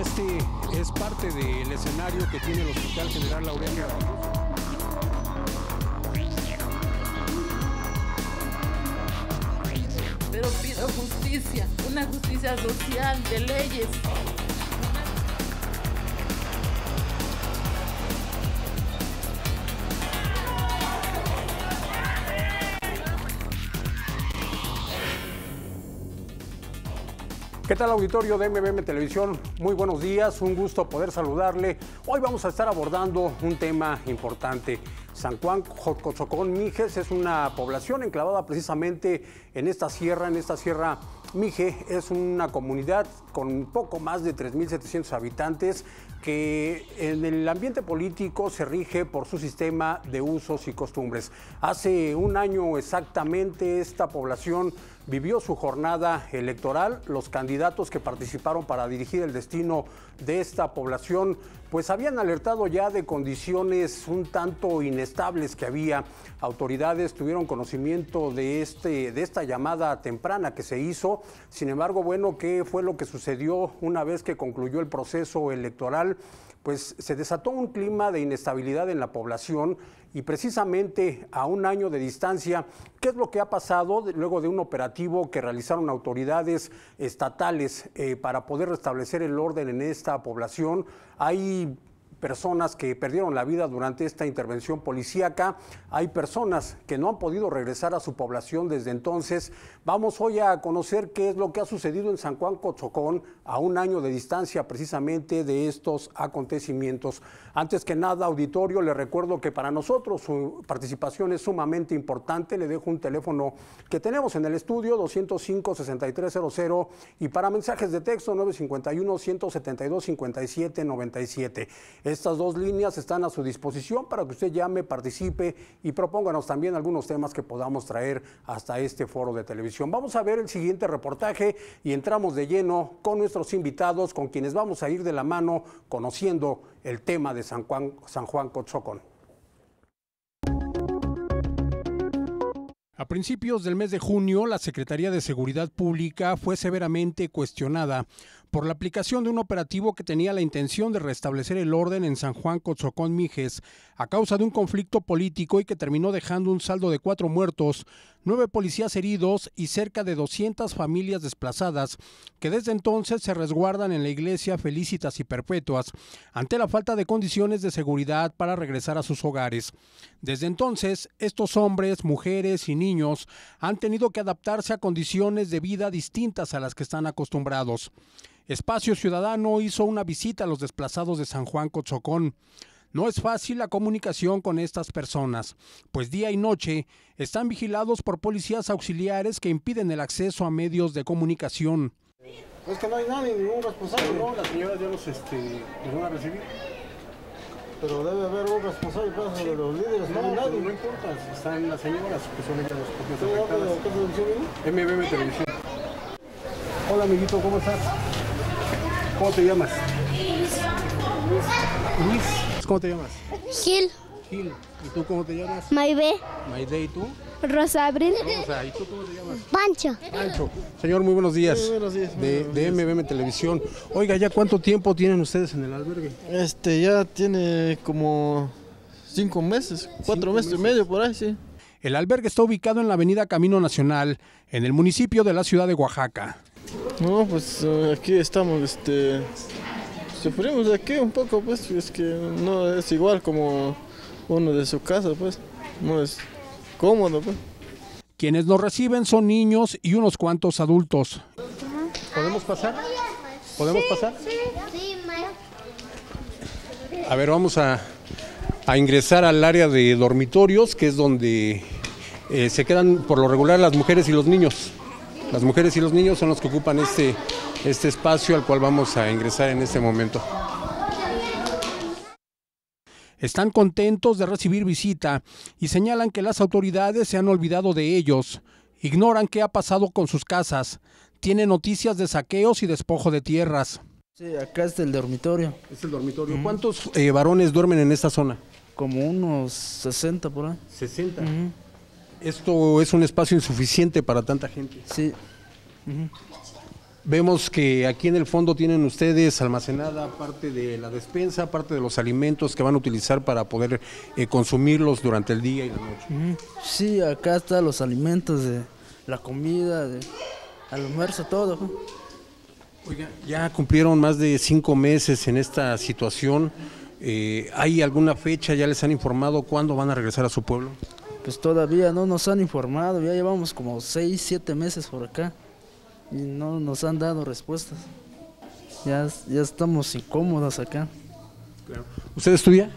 este es parte del escenario que tiene el Hospital General Laureano. Pero pido justicia, una justicia social, de leyes. Tal auditorio de MBM Televisión? Muy buenos días, un gusto poder saludarle. Hoy vamos a estar abordando un tema importante. San Juan Jocochocón Mijes es una población enclavada precisamente en esta sierra, en esta sierra Mije es una comunidad con poco más de 3.700 habitantes que en el ambiente político se rige por su sistema de usos y costumbres. Hace un año exactamente esta población vivió su jornada electoral. Los candidatos que participaron para dirigir el destino de esta población pues habían alertado ya de condiciones un tanto inestables que había. Autoridades tuvieron conocimiento de, este, de esta llamada temprana que se hizo. Sin embargo, bueno, ¿qué fue lo que sucedió una vez que concluyó el proceso electoral? Pues se desató un clima de inestabilidad en la población y precisamente a un año de distancia, ¿qué es lo que ha pasado luego de un operativo que realizaron autoridades estatales eh, para poder restablecer el orden en esta población? Hay personas que perdieron la vida durante esta intervención policíaca. Hay personas que no han podido regresar a su población desde entonces. Vamos hoy a conocer qué es lo que ha sucedido en San Juan Cochocón a un año de distancia precisamente de estos acontecimientos. Antes que nada, auditorio, le recuerdo que para nosotros su participación es sumamente importante. Le dejo un teléfono que tenemos en el estudio 205-6300 y para mensajes de texto 951-172-5797. Estas dos líneas están a su disposición para que usted llame, participe y propónganos también algunos temas que podamos traer hasta este foro de televisión. Vamos a ver el siguiente reportaje y entramos de lleno con nuestros invitados, con quienes vamos a ir de la mano conociendo el tema de San Juan, San Juan. A principios del mes de junio, la Secretaría de Seguridad Pública fue severamente cuestionada por la aplicación de un operativo que tenía la intención de restablecer el orden en San Juan Cotzocón Mijes a causa de un conflicto político y que terminó dejando un saldo de cuatro muertos, nueve policías heridos y cerca de 200 familias desplazadas que desde entonces se resguardan en la iglesia Felicitas y Perpetuas ante la falta de condiciones de seguridad para regresar a sus hogares. Desde entonces, estos hombres, mujeres y niños han tenido que adaptarse a condiciones de vida distintas a las que están acostumbrados. Espacio Ciudadano hizo una visita a los desplazados de San Juan Cochocón. No es fácil la comunicación con estas personas, pues día y noche están vigilados por policías auxiliares que impiden el acceso a medios de comunicación. Es que no hay nadie, ningún responsable, ¿no? Las señoras ya los, este, los van a recibir. Pero debe haber un responsable pues, de los líderes, no, hay nadie. no importa, están las señoras que son ellas las propias ¿Sí, afectadas. ¿Qué televisión? MBM Televisión. Hola amiguito, ¿cómo estás? ¿Cómo te llamas? Luis. ¿Cómo te llamas? Gil, Gil. ¿Y tú cómo te llamas? Maybe, Maide, ¿y tú? Rosa Abril, Rosa. ¿Y tú cómo te llamas? Pancho. Pancho. Señor, muy buenos días. Muy buenos días, muy De, buenos de MBM Televisión. Oiga, ¿ya cuánto tiempo tienen ustedes en el albergue? Este ya tiene como cinco meses, cuatro Cinco meses, y medio por ahí, sí. El albergue está ubicado en la avenida Camino Nacional, en el municipio de la ciudad de Oaxaca. No, pues eh, aquí estamos, este, sufrimos de aquí un poco, pues, es que no es igual como uno de su casa, pues, no es cómodo, pues. Quienes nos reciben son niños y unos cuantos adultos. ¿Podemos pasar? ¿Podemos pasar? Sí. A ver, vamos a, a ingresar al área de dormitorios, que es donde eh, se quedan por lo regular las mujeres y los niños. Las mujeres y los niños son los que ocupan este, este espacio al cual vamos a ingresar en este momento. Están contentos de recibir visita y señalan que las autoridades se han olvidado de ellos, ignoran qué ha pasado con sus casas, tienen noticias de saqueos y despojo de tierras. Sí, acá es el dormitorio, Es el dormitorio. ¿Cuántos eh, varones duermen en esta zona? como unos 60 por ahí. 60. Ujú, Esto es un espacio insuficiente para tanta gente. Sí, Vemos que aquí en el fondo tienen ustedes almacenada parte de la despensa, parte de los alimentos que van a utilizar para poder eh, consumirlos durante el día y la noche. Sí, acá están los alimentos, de la comida, de almuerzo, todo. Oiga, ya cumplieron más de cinco meses en esta situación. Eh, ¿Hay alguna fecha? ¿Ya les han informado cuándo van a regresar a su pueblo? Pues todavía no nos han informado, ya llevamos como 6, 7 meses por acá y no nos han dado respuestas. Ya, ya estamos incómodos acá. ¿Usted estudia?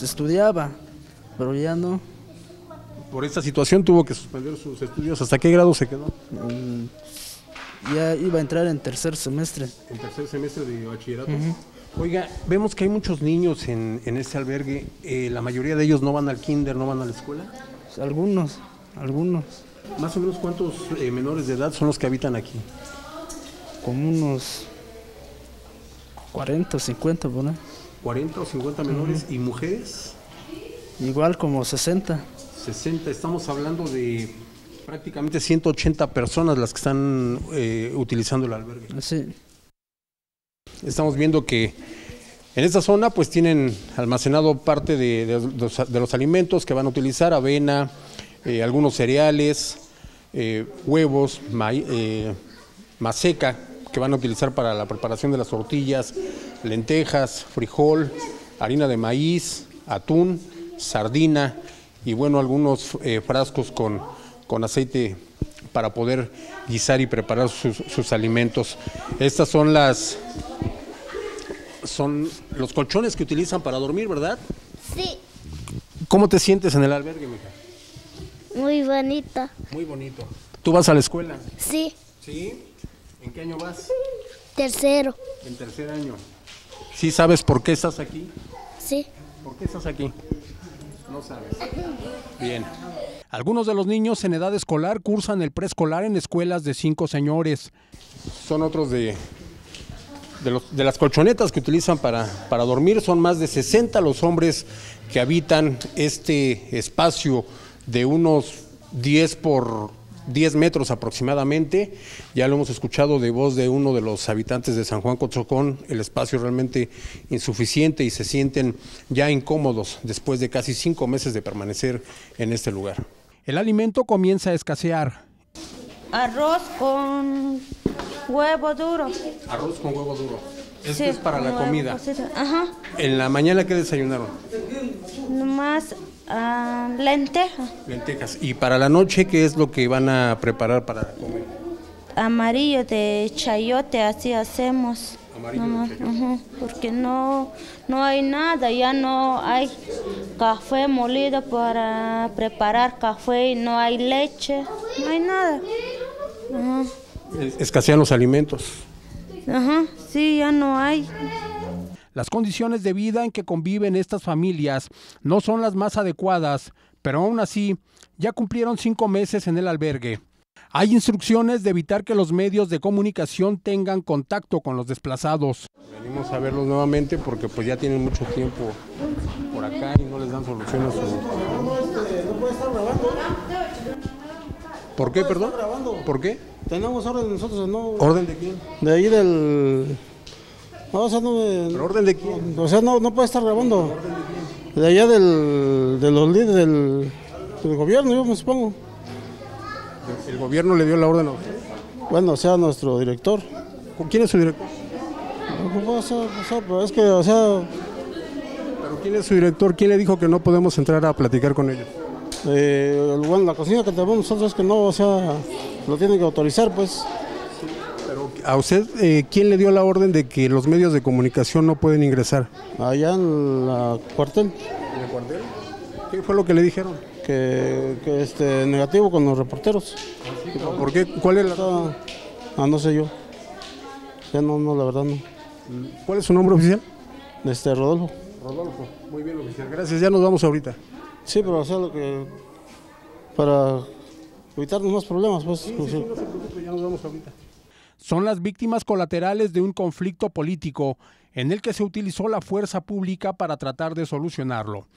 Estudiaba, pero ya no. Por esta situación tuvo que suspender sus estudios. ¿Hasta qué grado se quedó? Mm, Ya iba a entrar en tercer semestre. En tercer semestre de bachillerato. Oiga, vemos que hay muchos niños en, en este albergue. Eh, la mayoría de ellos no van al kinder, no van a la escuela. Algunos, algunos, Más o menos cuántos eh, menores de edad son los que habitan aquí. como unos 40 o 50 por ahí. 40 o 50 menores y mujeres. Igual como 60. 60. Estamos hablando de prácticamente 180 personas las que están eh, utilizando el albergue. Así. Estamos viendo que en esta zona pues tienen almacenado parte de, de los, alimentos que van a utilizar, avena, eh, algunos cereales, eh, huevos, maíz, eh, maseca que van a utilizar para la preparación de las tortillas, lentejas, frijol, harina de maíz, atún, sardina y bueno, algunos eh, frascos con, con aceite para poder guisar y preparar sus, sus alimentos. Estas son las son los colchones que utilizan para dormir, ¿verdad? Sí, ¿Cómo te sientes en el albergue, mija? muy bonito. Muy bonito. ¿Tú vas a la escuela? Sí, Sí. ¿En qué año vas? tercero. En tercer año. ¿Sí sabes por qué estás aquí? Sí, ¿Por qué estás aquí? No sabes. Bien. Algunos de los niños en edad escolar cursan el preescolar en escuelas de cinco señores. Son otros de, de, los- de las colchonetas que utilizan para, para dormir. Son más de 60 los hombres que habitan este espacio de unos 10 por 10 metros aproximadamente. Ya lo hemos escuchado de voz de uno de los habitantes de San Juan Cotzocón, el espacio realmente insuficiente y se sienten ya incómodos después de casi cinco meses de permanecer en este lugar. El alimento comienza a escasear. Arroz con huevo duro. Arroz con huevo duro. Esto Sí, es para la comida. Ajá. En la mañana, ¿qué desayunaron? Nomás ah, lenteja. Lentejas. Y para la noche, ¿qué es lo que van a preparar para comer? Amarillo de chayote, así hacemos. Amarillo de chayote. Porque no, no hay nada, ya no hay café molido para preparar café, no hay leche, no hay nada. Ajá. Es- Escasean los alimentos. Ajá, sí, ya no hay. Las condiciones de vida en que conviven estas familias no son las más adecuadas, pero aún así ya cumplieron cinco meses en el albergue. Hay instrucciones de evitar que los medios de comunicación tengan contacto con los desplazados. Venimos a verlos nuevamente porque pues ya tienen mucho tiempo por acá y no les dan solución a su... ¿Por qué, perdón? ¿Por qué? Tenemos orden nosotros, no. ¿Orden de quién? De ahí del. No, o sea, no. me- ¿Pero orden de quién? O sea, no, no puede estar grabando. De allá del. De los líderes del, del gobierno, yo me supongo. El gobierno le dio la orden a usted. Bueno, o sea, nuestro director. ¿Quién es su director? No, o sea, o sea, pero es que, o sea, ¿Pero quién es su director? ¿Quién le dijo que no podemos entrar a platicar con ellos? Eh, bueno, la cocina que tenemos nosotros es que no, o sea, lo tienen que autorizar, pues. Pero a usted, eh, ¿quién le dio la orden de que los medios de comunicación no pueden ingresar? Allá en la cuartel, ¿En el cuartel? ¿Qué fue lo que le dijeron? que, que este, negativo con los reporteros. ¿Por qué? ¿Cuál es, la- Ah, ah, no sé yo. Ya no, no, la verdad no. ¿Cuál es su nombre oficial? Este, Rodolfo. Rodolfo. Muy bien, oficial. Gracias, ya nos vamos ahorita. Sí, pero o sea, lo que. Para evitarnos más problemas, pues. sí. ya nos vamos ahorita. Son las víctimas colaterales de un conflicto político en el que se utilizó la fuerza pública para tratar de solucionarlo.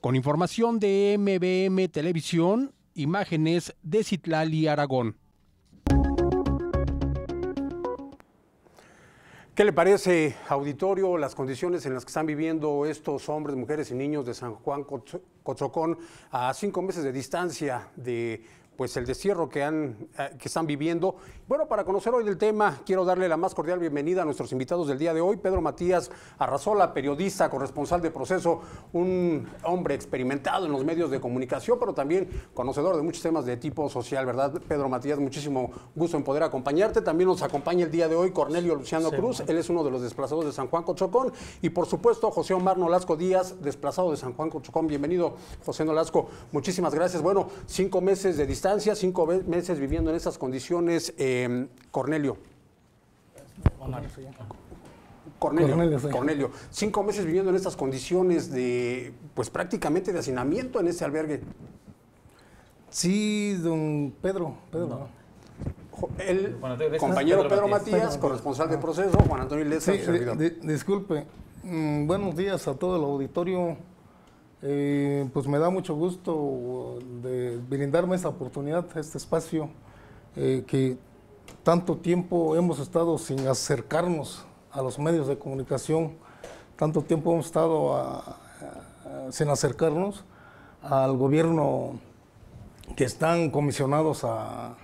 Con información de MBM Televisión, imágenes de Citlali Aragón. ¿Qué le parece, auditorio, las condiciones en las que están viviendo estos hombres, mujeres y niños de San Juan Cotzocón a cinco meses de distancia de pues el destierro que, han, eh, que están viviendo. Bueno, para conocer hoy del tema, quiero darle la más cordial bienvenida a nuestros invitados del día de hoy. Pedro Matías Arrazola, periodista, corresponsal de proceso, un hombre experimentado en los medios de comunicación, pero también conocedor de muchos temas de tipo social, ¿verdad? Pedro Matías, muchísimo gusto en poder acompañarte. También nos acompaña el día de hoy Cornelio Luciano Cruz, él es uno de los desplazados de San Juan Cochocón. Y por supuesto, José Omar Nolasco Díaz, desplazado de San Juan Cochocón. Bienvenido, José Nolasco. Muchísimas gracias. Bueno, cinco meses de distancia cinco meses viviendo en esas condiciones. Eh, Cornelio. Cornelio, Cornelio, cinco meses viviendo en estas condiciones de, pues prácticamente de hacinamiento en ese albergue. Sí, don Pedro, Pedro. El compañero Pedro, Matías, corresponsal de proceso, Juan Antonio Leza. disculpe, mm, buenos días a todo el auditorio eh, pues me da mucho gusto de brindarme esta oportunidad, este espacio eh, que tanto tiempo hemos estado sin acercarnos a los medios de comunicación, tanto tiempo hemos estado sin acercarnos al gobierno que están comisionados a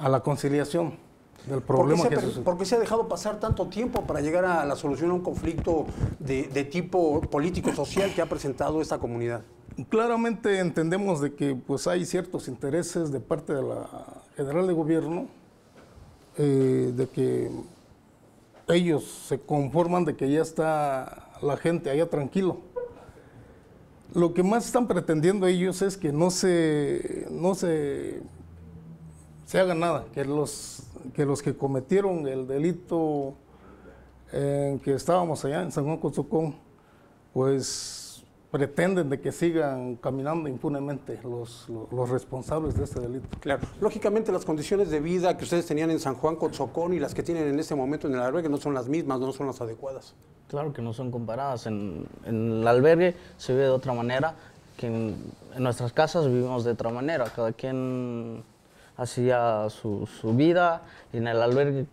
la conciliación del problema ¿Por qué, se, ¿Por qué se ha dejado pasar tanto tiempo para llegar a la solución a un conflicto de, tipo político-social que ha presentado esta comunidad? Claramente entendemos de que pues hay ciertos intereses de parte de la General de Gobierno, eh, de que ellos se conforman de que ya está la gente allá tranquilo. Lo que más están pretendiendo ellos es que no se, no se, se haga nada, que los que los que cometieron el delito en que estábamos allá en San Juan Cotzocón, pues pretenden de que sigan caminando impunemente los, los, responsables de este delito. Claro, lógicamente las condiciones de vida que ustedes tenían en San Juan Cotzocón y las que tienen en este momento en el albergue no son las mismas, no son las adecuadas. Claro que no son comparadas. En, en el albergue se vive de otra manera, que en, en nuestras casas vivimos de otra manera. Cada quien hacía su, su, vida en el albergue,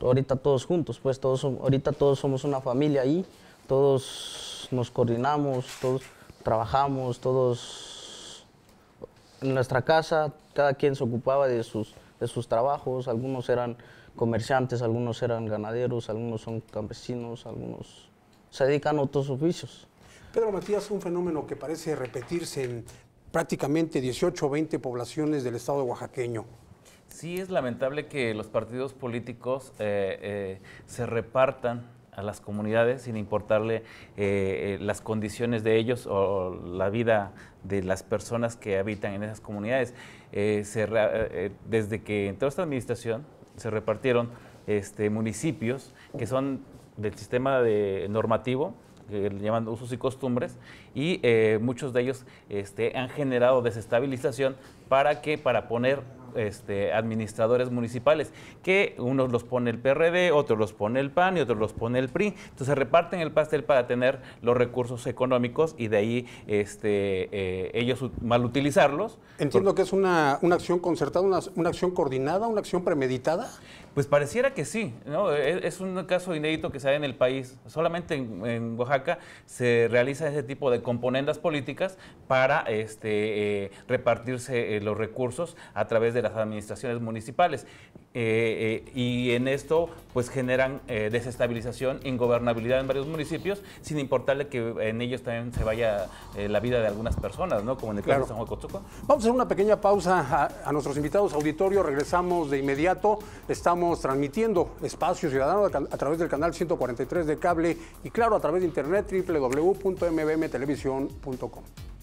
ahorita todos juntos, pues todos, ahorita todos somos una familia ahí, todos nos coordinamos, todos trabajamos, todos en nuestra casa, cada quien se ocupaba de sus, de sus trabajos, algunos eran comerciantes, algunos eran ganaderos, algunos son campesinos, algunos se dedican a otros oficios. Pedro Matías, un fenómeno que parece repetirse en prácticamente 18 o 20 poblaciones del estado de oaxaqueño. Sí, es lamentable que los partidos políticos eh, eh, se repartan a las comunidades sin importarle eh, las condiciones de ellos o la vida de las personas que habitan en esas comunidades. desde que entró esta administración se repartieron este, municipios que son del sistema de normativo que le llaman usos y costumbres, y eh, muchos de ellos este, han generado desestabilización para que, para poner este, administradores municipales, que unos los pone el PRD, otros los pone el PAN y otros los pone el PRI. Entonces reparten el pastel para tener los recursos económicos y de ahí este, eh, ellos mal utilizarlos. Entiendo que es una, una acción concertada, una, una, acción coordinada, una acción premeditada. Pues pareciera que sí, ¿no? E, es, un caso inédito que se da en el país. Solamente en, Oaxaca se realiza ese tipo de componendas políticas para este, eh, repartirse eh, los recursos a través de las administraciones municipales. Eh, eh, y en esto pues generan eh, desestabilización, ingobernabilidad en varios municipios, sin importarle que en ellos también se vaya la vida de algunas personas, ¿no? Como en el caso de San Juan Cochuco. Vamos a hacer una pequeña pausa a, nuestros invitados auditorio, regresamos de inmediato, estamos transmitiendo Espacio Ciudadano a, a través del canal 143 de cable y claro, a través de internet www.mbmtelevisión.com.